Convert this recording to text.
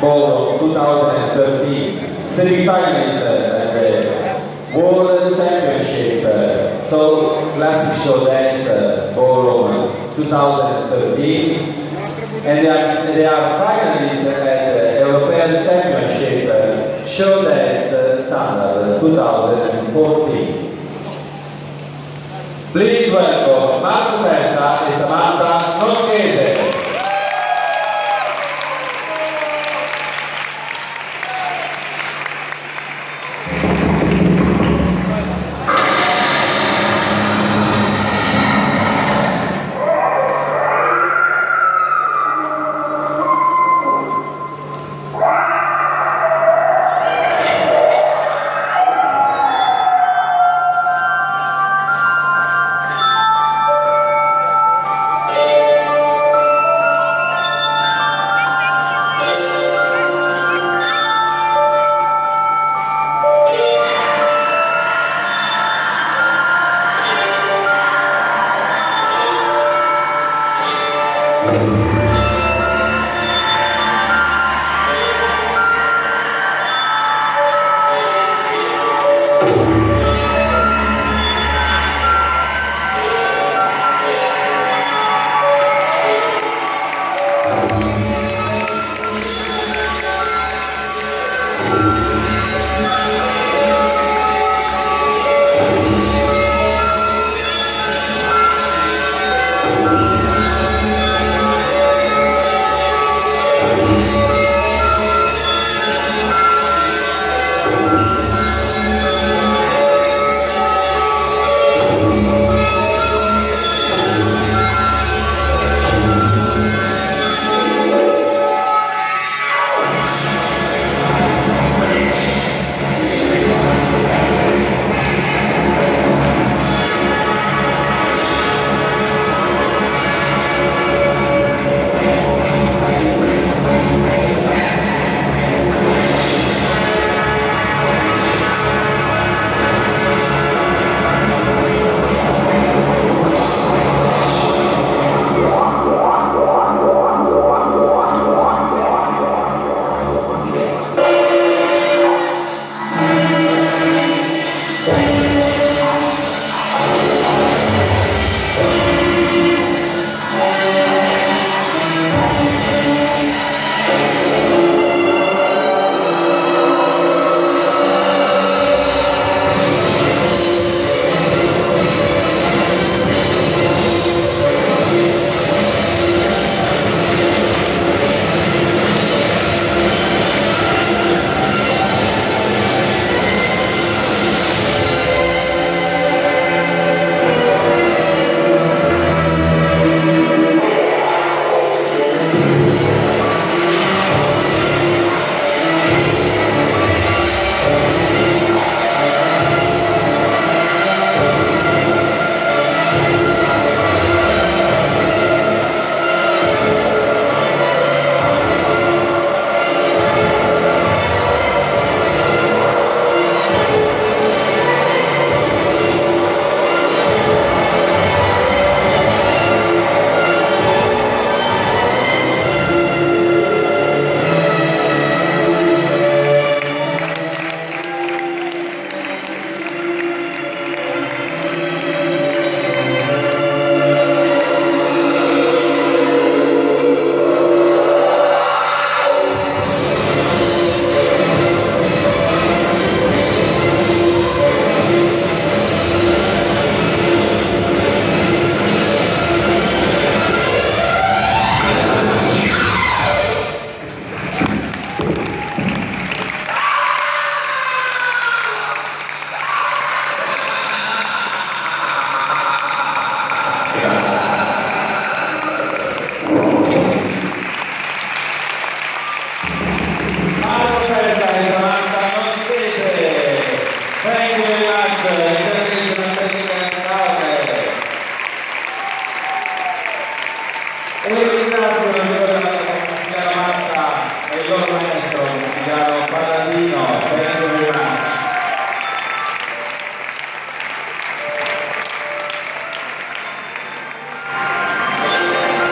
for 2013 semi-finalist at uh, uh, the World Championship uh, so classic show dance for Rome 2013 and they are, they are finalists at European Championship show dance standard 2014 Please welcome Marco Festa and Samantha Noschese.